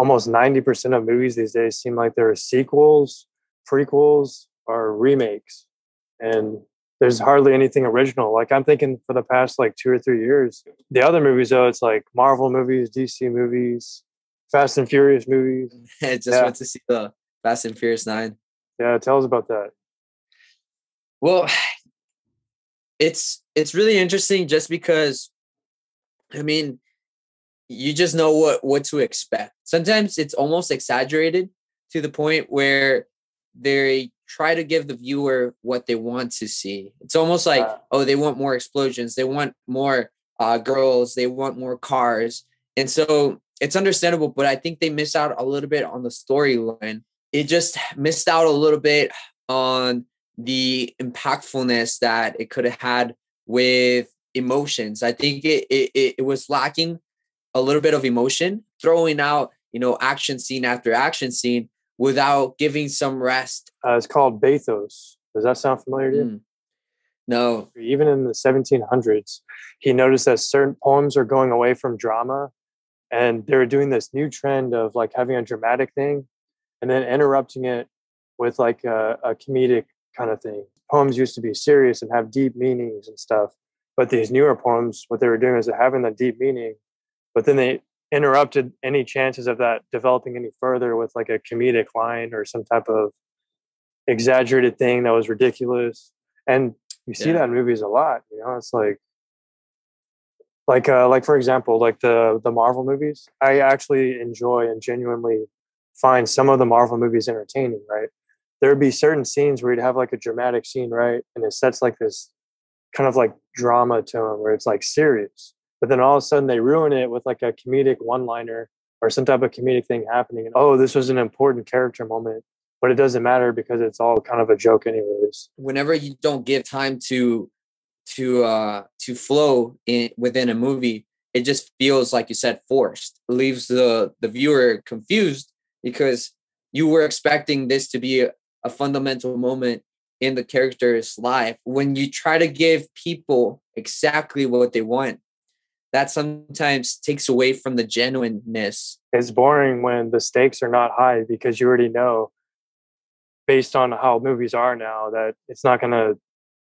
almost 90% of movies these days seem like they're sequels, prequels, or remakes. And there's hardly anything original. Like I'm thinking for the past like two or three years, the other movies though, it's like Marvel movies, DC movies, Fast and Furious movies. I just Yeah. went to see the Fast and Furious Nine. Yeah, tell us about that. Well, it's it's really interesting just because I mean, you just know what what to expect. Sometimes it's almost exaggerated to the point where they try to give the viewer what they want to see. It's almost like, oh, they want more explosions, they want more uh, girls, they want more cars, and so it's understandable. But I think they miss out a little bit on the storyline. It just missed out a little bit on the impactfulness that it could have had with emotions. I think it it it was lacking a little bit of emotion, throwing out you know action scene after action scene without giving some rest. Uh, it's called Bathos. Does that sound familiar to you? Mm. No, Even in the 1700s, he noticed that certain poems are going away from drama and they were doing this new trend of like having a dramatic thing and then interrupting it with like a, a comedic kind of thing. Poems used to be serious and have deep meanings and stuff. But these newer poems, what they were doing is they're having the deep meaning, but then they interrupted any chances of that developing any further with like a comedic line or some type of exaggerated thing that was ridiculous. And you see Yeah. that in movies a lot. You know, it's like like uh like for example, like the the Marvel movies. I actually enjoy and genuinely find some of the Marvel movies entertaining, right? There'd be certain scenes where you'd have like a dramatic scene, right? And it sets like this kind of like drama tone where it's like serious. But then all of a sudden they ruin it with like a comedic one liner or some type of comedic thing happening. And oh, this was an important character moment, but it doesn't matter because it's all kind of a joke anyways. whenever you don't give time to to uh to flow in within a movie it just feels like you said forced it leaves the the viewer confused because you were expecting this to be a, a fundamental moment in the character's life when you try to give people exactly what they want that sometimes takes away from the genuineness. It's boring when the stakes are not high because you already know based on how movies are now that it's not going to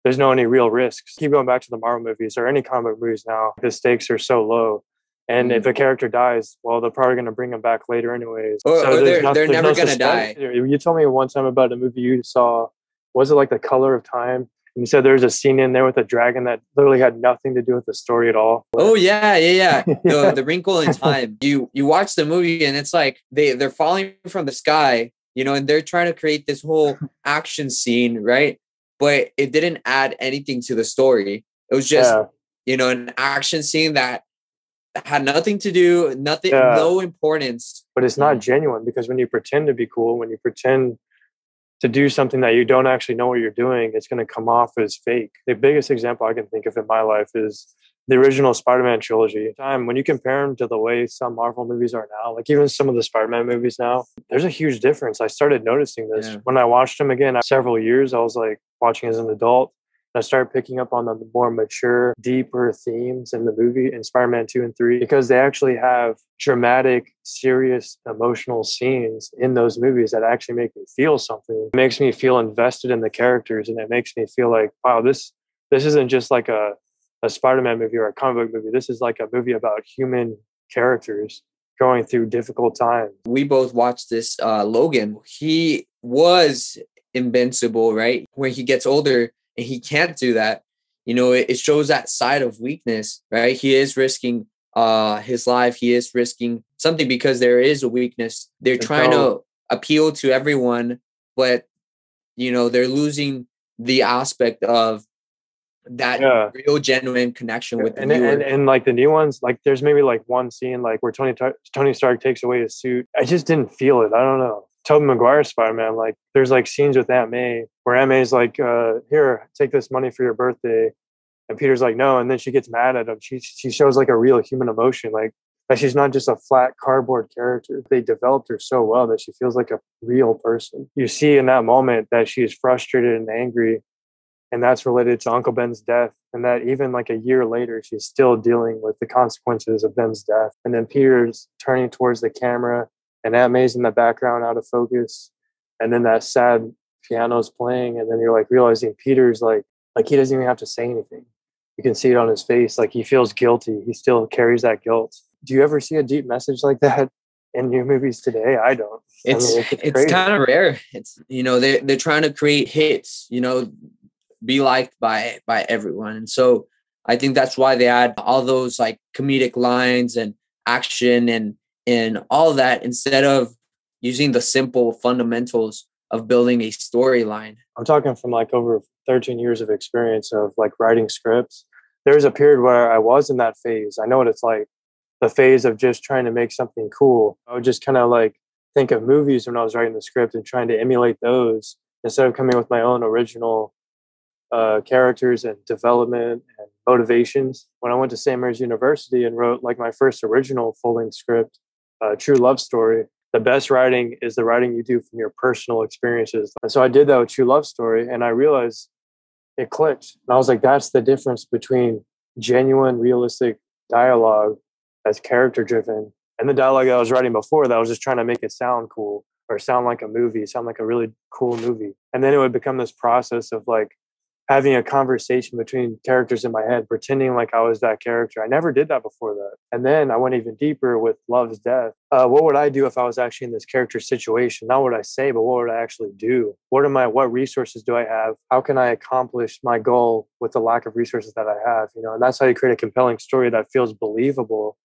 there's no any real risks. Keep going back to the marvel movies or any comic movies now the stakes are so low. And Mm. if a character dies well they're probably going to bring him back later anyways. Or- or they're- no- they're never no gonna suspense. you told me one time about a movie you saw was it like the color of time you said there's a scene in there with a dragon that literally had nothing to do with the story at all Oh yeah, yeah, yeah. The the wrinkle in time. You you watch the movie and it's like they they're falling from the sky, you know, and they're trying to create this whole action scene, right? But it didn't add anything to the story. It was just yeah you know an action scene that had nothing to do, nothing, Yeah. no importance. but it's not Mm. genuine because when you pretend to be cool, when you pretend to do something that you don't actually know what you're doing, it's going to come off as fake. The biggest example I can think of in my life is the original Spider-Man trilogy. Time when you compare them to the way some Marvel movies are now, like even some of the Spider-Man movies now, there's a huge difference. I started noticing this Yeah. when I watched them again uh, several years. I was like watching as an adult. I started picking up on the more mature, deeper themes in the movie in Spider-Man 2 and 3 because they actually have dramatic, serious, emotional scenes in those movies that actually make me feel something. It makes me feel invested in the characters and it makes me feel like, wow, this this isn't just like a, a Spider-Man movie or a comic book movie. This is like a movie about human characters going through difficult times. We both watched this uh Logan. He was invincible, right? When he gets older and he can't do that, you know, it, it shows that side of weakness, right? He is risking uh his life, he is risking something because there is a weakness. They're And trying to appeal to everyone, but you know, they're losing the aspect of that Yeah. real genuine connection with the and, and and like the new ones, like there's maybe like one scene like where Tony Tony Stark takes away his suit. I just didn't feel it. I don't know. Tobey Maguire Spider Man, like there's like scenes with Aunt May where Aunt May's like, uh, "Here, take this money for your birthday," and Peter's like, "No," and then she gets mad at him. She she shows like a real human emotion, like that she's not just a flat cardboard character. They developed her so well that she feels like a real person. You see in that moment that she is frustrated and angry and that's related to Uncle Ben's death. And that even like a year later, she's still dealing with the consequences of Ben's death. And then Peter's turning towards the camera and Aunt May's in the background out of focus, and then that sad piano's playing, and then you're like realizing Peter's like like he doesn't even have to say anything. You can see it on his face, like he feels guilty. He still carries that guilt. Do you ever see a deep message like that in new movies today? I don't. It's I mean, it's, it's kind of rare. It's you know they they're trying to create hits. You know, be liked by by everyone, and so I think that's why they add all those like comedic lines and action and and all that instead of using the simple fundamentals of building a storyline. I'm talking from like over 13 years of experience of like writing scripts. There was a period where I was in that phase. I know what it's like the phase of just trying to make something cool. I would just kind of like think of movies when I was writing the script and trying to emulate those instead of coming with my own original uh, characters and development and motivations. When I went to St. Mary's University and wrote like my first original full length script, uh, True Love Story, the best writing is the writing you do from your personal experiences. And so I did that with True Love Story, and I realized it clicked. And I was like, that's the difference between genuine, realistic dialogue that's character driven and the dialogue I was writing before that I was just trying to make it sound cool or sound like a movie, sound like a really cool movie. And then it would become this process of like having a conversation between characters in my head, pretending like I was that character. I never did that before that. And then I went even deeper with Love's Death. Uh, what would I do if I was actually in this character situation? Not what I say, but what would I actually do? What am I, what resources do I have? How can I accomplish my goal with the lack of resources that I have? You know, and that's how you create a compelling story that feels believable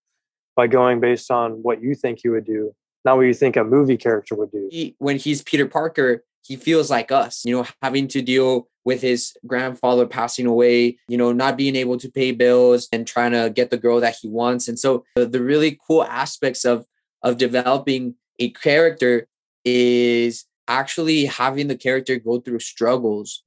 by going based on what you think you would do, not what you think a movie character would do. He, when he's Peter Parker, he feels like us, you know, having to deal with his grandfather passing away, you know, not being able to pay bills and trying to get the girl that he wants. And so the, the really cool aspects of of developing a character is actually having the character go through struggles.